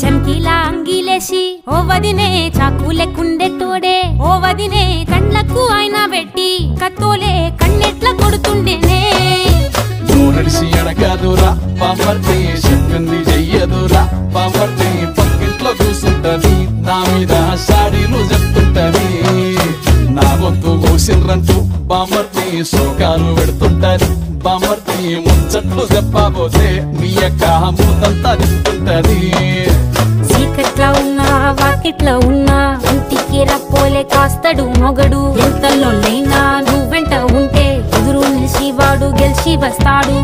చమ్కిలా అంగిలేసి ఓ వదినే చాకు లెక్కుండే తోడే ఓ వదినే కండ్లకు ఆయన పెట్టి కత్తోలే కన్నెట్ల కొడుతుండేనే. నడిసి అడగదురా పాపర్తే చెప్పింది చెయ్యదురా పాపర్తే పక్కింట్లో కూసుంటది నా మీద సాడీలు చెప్తుంటది నా గొంతు కూసిండ్రంటూ బామర్తి శోకాలు పెడుతుంటది బామర్తి ముచ్చట్లు చెప్పబోతే మీ యొక్క మూతంతా ఉంటది. చీకట్లో ఉన్నా వాకిట్లో ఉన్నా ఇంటికి రప్పోలే కాస్తడు మొగడు. ఎంతలోనైనా నువ్వెంట ఉంటే ఎదురు నిలిచి వాడు గెలిచి వస్తాడు